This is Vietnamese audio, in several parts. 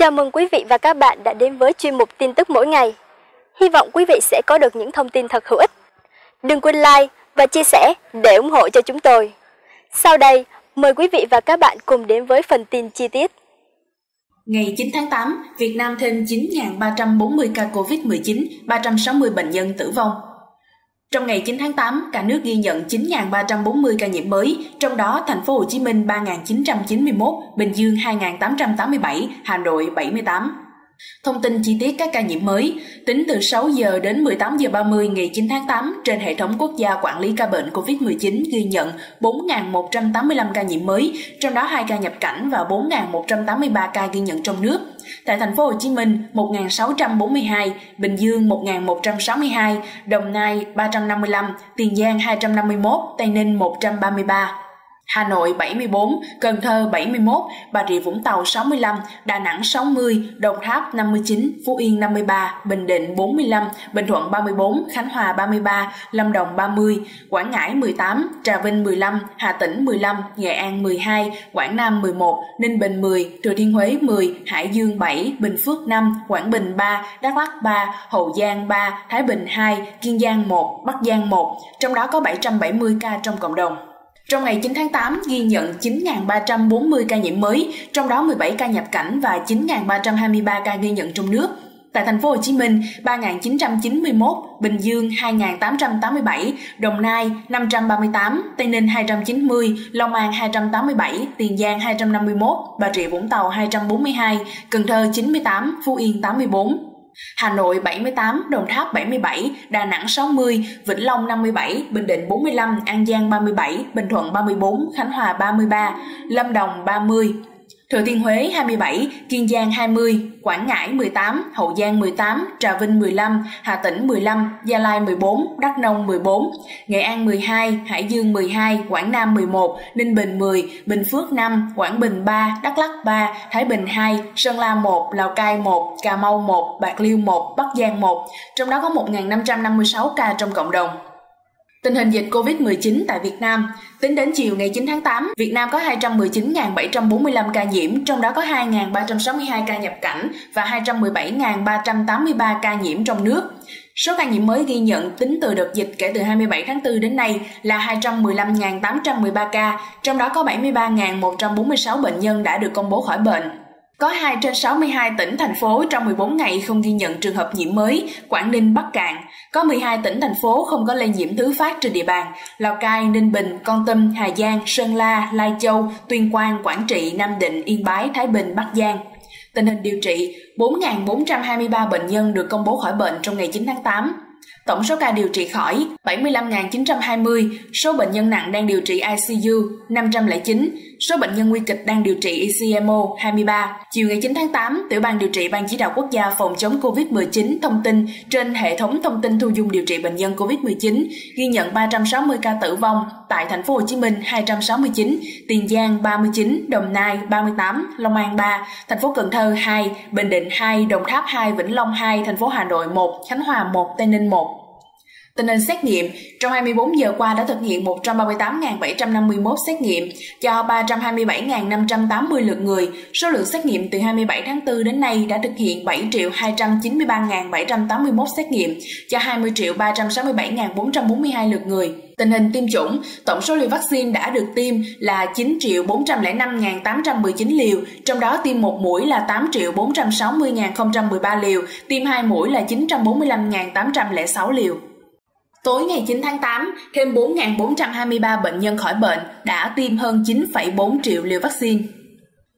Chào mừng quý vị và các bạn đã đến với chuyên mục tin tức mỗi ngày. Hy vọng quý vị sẽ có được những thông tin thật hữu ích. Đừng quên like và chia sẻ để ủng hộ cho chúng tôi. Sau đây, mời quý vị và các bạn cùng đến với phần tin chi tiết. Ngày 9 tháng 8, Việt Nam thêm 9.340 ca COVID-19, 360 bệnh nhân tử vong. Trong ngày 9 tháng 8, cả nước ghi nhận 9.340 ca nhiễm mới, trong đó thành phố Hồ Chí Minh 3.991, Bình Dương 2.887, Hà Nội 78. Thông tin chi tiết các ca nhiễm mới, tính từ 6 giờ đến 18 giờ 30 ngày 9 tháng 8, trên hệ thống quốc gia quản lý ca bệnh COVID-19 ghi nhận 4.185 ca nhiễm mới, trong đó 2 ca nhập cảnh và 4.183 ca ghi nhận trong nước. Tại thành phố Hồ Chí Minh 1.642, Bình Dương 1.162, Đồng Nai 355, Tiền Giang 251, Tây Ninh 133. Hà Nội 74, Cần Thơ 71, Bà Rịa Vũng Tàu 65, Đà Nẵng 60, Đồng Tháp 59, Phú Yên 53, Bình Định 45, Bình Thuận 34, Khánh Hòa 33, Lâm Đồng 30, Quảng Ngãi 18, Trà Vinh 15, Hà Tĩnh 15, Nghệ An 12, Quảng Nam 11, Ninh Bình 10, Thừa Thiên Huế 10, Hải Dương 7, Bình Phước 5, Quảng Bình 3, Đắk Lắk 3, Hậu Giang 3, Thái Bình 2, Kiên Giang 1, Bắc Giang 1, trong đó có 770 ca trong cộng đồng. Trong ngày 9 tháng 8 ghi nhận 9.340 ca nhiễm mới, trong đó 17 ca nhập cảnh và 9.323 ca ghi nhận trong nước. Tại thành phố Hồ Chí Minh 3.991, Bình Dương 2.887, Đồng Nai 538, Tây Ninh 290, Long An 287, Tiền Giang 251, Bà Rịa Vũng Tàu 242, Cần Thơ 98, Phú Yên 84. Hà Nội 78, Đồng Tháp 77, Đà Nẵng 60, Vĩnh Long 57, Bình Định 45, An Giang 37, Bình Thuận 34, Khánh Hòa 33, Lâm Đồng 30, Thừa Thiên Huế 27, Kiên Giang 20, Quảng Ngãi 18, Hậu Giang 18, Trà Vinh 15, Hà Tĩnh 15, Gia Lai 14, Đắk Nông 14, Nghệ An 12, Hải Dương 12, Quảng Nam 11, Ninh Bình 10, Bình Phước 5, Quảng Bình 3, Đắk Lắk 3, Thái Bình 2, Sơn La 1, Lào Cai 1, Cà Mau 1, Bạc Liêu 1, Bắc Giang 1, trong đó có 1.556 ca trong cộng đồng. Tình hình dịch COVID-19 tại Việt Nam Tính đến chiều ngày 9 tháng 8, Việt Nam có 219.745 ca nhiễm, trong đó có 2.362 ca nhập cảnh và 217.383 ca nhiễm trong nước. Số ca nhiễm mới ghi nhận tính từ đợt dịch kể từ 27 tháng 4 đến nay là 215.813 ca, trong đó có 73.146 bệnh nhân đã được công bố khỏi bệnh. Có 2 trên 62 tỉnh, thành phố trong 14 ngày không ghi nhận trường hợp nhiễm mới, Quảng Ninh, Bắc Cạn. Có 12 tỉnh, thành phố không có lây nhiễm thứ phát trên địa bàn, Lào Cai, Ninh Bình, Con Tâm, Hà Giang, Sơn La, Lai Châu, Tuyên Quang, Quảng Trị, Nam Định, Yên Bái, Thái Bình, Bắc Giang. Tình hình điều trị, 4.423 bệnh nhân được công bố khỏi bệnh trong ngày 9 tháng 8. Tổng số ca điều trị khỏi 75.920, số bệnh nhân nặng đang điều trị ICU 509, số bệnh nhân nguy kịch đang điều trị ECMO 23. Chiều ngày 9 tháng 8, Tiểu ban điều trị Ban chỉ đạo quốc gia phòng chống COVID-19 thông tin trên hệ thống thông tin thu dung điều trị bệnh nhân COVID-19 ghi nhận 360 ca tử vong tại thành phố Hồ Chí Minh 269, Tiền Giang 39, Đồng Nai 38, Long An 3, thành phố Cần Thơ 2, Bình Định 2, Đồng Tháp 2, Vĩnh Long 2, thành phố Hà Nội 1, Khánh Hòa 1, Tây Ninh 1. Tình hình xét nghiệm, trong 24 giờ qua đã thực hiện 138.751 xét nghiệm cho 327.580 lượt người. Số lượng xét nghiệm từ 27 tháng 4 đến nay đã thực hiện 7.293.781 xét nghiệm cho 20.367.442 lượt người. Tình hình tiêm chủng, tổng số liều vaccine đã được tiêm là 9.405.819 liều, trong đó tiêm một mũi là 8.460.013 liều, tiêm hai mũi là 945.806 liều. Tối ngày 9 tháng 8, thêm 4.423 bệnh nhân khỏi bệnh đã tiêm hơn 9,4 triệu liều vaccine.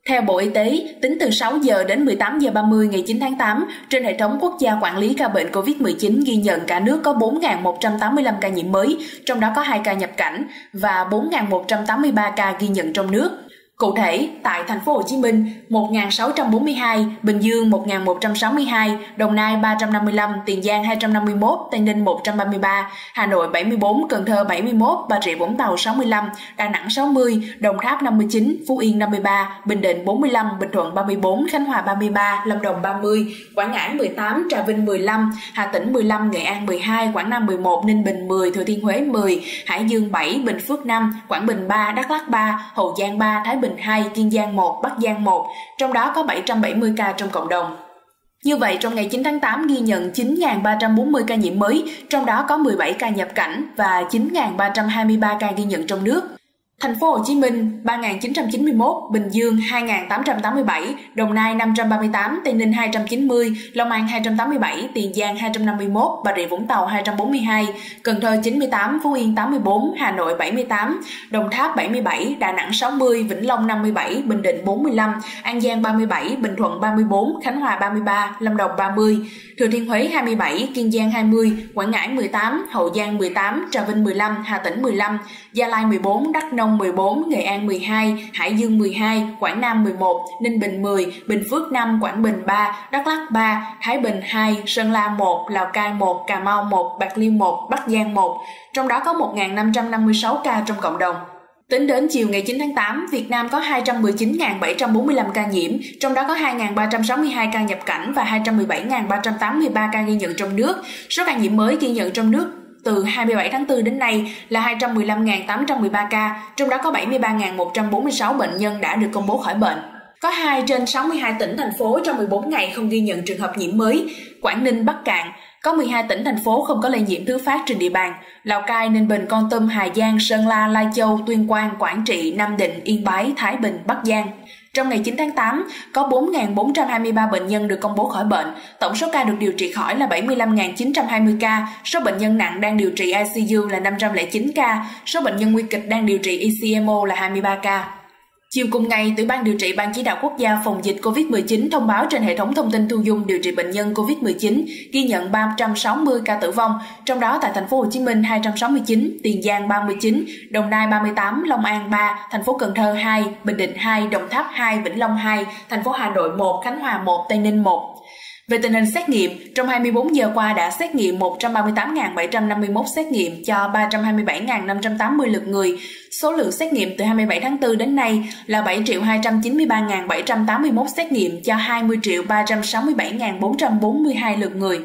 Theo Bộ Y tế, tính từ 6 giờ đến 18 giờ 30 ngày 9 tháng 8, trên hệ thống quốc gia quản lý ca bệnh COVID-19 ghi nhận cả nước có 4.185 ca nhiễm mới, trong đó có 2 ca nhập cảnh và 4.183 ca ghi nhận trong nước. Cụ thể, tại thành phố Hồ Chí Minh 1642, Bình Dương 1162, Đồng Nai 355, Tiền Giang 251, Tây Ninh 133, Hà Nội 74, Cần Thơ 71, Bà Rịa Vũng Tàu 65, Đà Nẵng 60, Đồng Tháp 59, Phú Yên 53, Bình Định 45, Bình Thuận 34, Khánh Hòa 33, Lâm Đồng 30, Quảng Ngãi 18, Trà Vinh 15, Hà Tĩnh 15, Nghệ An 12, Quảng Nam 11, Ninh Bình 10, Thừa Thiên Huế 10, Hải Dương 7, Bình Phước 5, Quảng Bình 3, Đắk Lắk 3, Hậu Giang 3, Thái Bình 2, Kiên Giang 1, Bắc Giang 1, trong đó có 770 ca trong cộng đồng. Như vậy, trong ngày 9 tháng 8 ghi nhận 9.340 ca nhiễm mới, trong đó có 17 ca nhập cảnh và 9.323 ca ghi nhận trong nước. Thành phố Hồ Chí Minh 3.991, Bình Dương 2.887, Đồng Nai 538, Tây Ninh 290, Long An 287, Tiền Giang 251, Bà Rịa Vũng Tàu 242, Cần Thơ 98, Phú Yên 84, Hà Nội 78, Đồng Tháp 77, Đà Nẵng 60, Vĩnh Long 57, Bình Định 45, An Giang 37, Bình Thuận 34, Khánh Hòa 33, Lâm Đồng 30, Thừa Thiên Huế 27, Kiên Giang 20, Quảng Ngãi 18, Hậu Giang 18, Trà Vinh 15, Hà Tĩnh 15, Gia Lai 14, Đắk Nông 14, Nghệ An 12, Hải Dương 12, Quảng Nam 11, Ninh Bình 10, Bình Phước 5, Quảng Bình 3, Đắk Lắk 3, Thái Bình 2, Sơn La 1, Lào Cai 1, Cà Mau 1, Bạc Liêu 1, Bắc Giang 1, trong đó có 1.556 ca trong cộng đồng. Tính đến chiều ngày 9 tháng 8, Việt Nam có 219.745 ca nhiễm, trong đó có 2.362 ca nhập cảnh và 217.383 ca ghi nhận trong nước. Số ca nhiễm mới ghi nhận trong nước từ 27 tháng 4 đến nay là 215.813 ca, trong đó có 73.146 bệnh nhân đã được công bố khỏi bệnh. Có 2 trên 62 tỉnh, thành phố trong 14 ngày không ghi nhận trường hợp nhiễm mới. Quảng Ninh, Bắc Cạn, có 12 tỉnh, thành phố không có lây nhiễm thứ phát trên địa bàn. Lào Cai, Ninh Bình, Con Tum, Hà Giang, Sơn La, Lai Châu, Tuyên Quang, Quảng Trị, Nam Định, Yên Bái, Thái Bình, Bắc Giang. Trong ngày 9 tháng 8, có 4.423 bệnh nhân được công bố khỏi bệnh. Tổng số ca được điều trị khỏi là 75.920 ca. Số bệnh nhân nặng đang điều trị ICU là 509 ca. Số bệnh nhân nguy kịch đang điều trị ECMO là 23 ca. Chiều cùng ngày, Tiểu ban điều trị Ban chỉ đạo quốc gia phòng dịch COVID-19 thông báo trên hệ thống thông tin thu dung điều trị bệnh nhân COVID-19 ghi nhận 360 ca tử vong, trong đó tại thành phố Hồ Chí Minh 269, Tiền Giang 39, Đồng Nai 38, Long An 3, thành phố Cần Thơ 2, Bình Định 2, Đồng Tháp 2, Vĩnh Long 2, thành phố Hà Nội 1, Khánh Hòa 1, Tây Ninh 1. Về tình hình xét nghiệm, trong 24 giờ qua đã xét nghiệm 138.751 xét nghiệm cho 327.580 lượt người. Số lượng xét nghiệm từ 27 tháng 4 đến nay là 7 293.781 xét nghiệm cho 20 367.442 lượt người.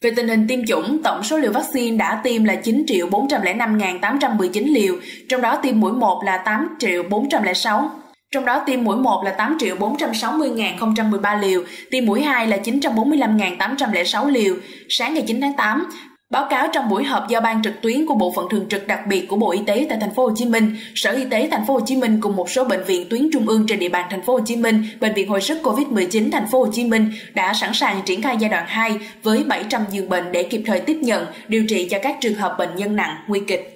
Về tình hình tiêm chủng, tổng số liều vaccine đã tiêm là 9 405.819 liều, trong đó tiêm mũi 1 là 8 406 trong đó tiêm mũi 1 là 8 460.013 liều, tiêm mũi 2 là 945.806 liều. Sáng ngày 9 tháng 8, Báo cáo trong buổi họp giao ban trực tuyến của Bộ phận thường trực đặc biệt của Bộ Y tế tại thành phố Hồ Chí Minh, Sở Y tế thành phố Hồ Chí Minh cùng một số bệnh viện tuyến trung ương trên địa bàn thành phố Hồ Chí Minh, bệnh viện hồi sức Covid-19 thành phố Hồ Chí Minh đã sẵn sàng triển khai giai đoạn 2 với 700 giường bệnh để kịp thời tiếp nhận, điều trị cho các trường hợp bệnh nhân nặng, nguy kịch.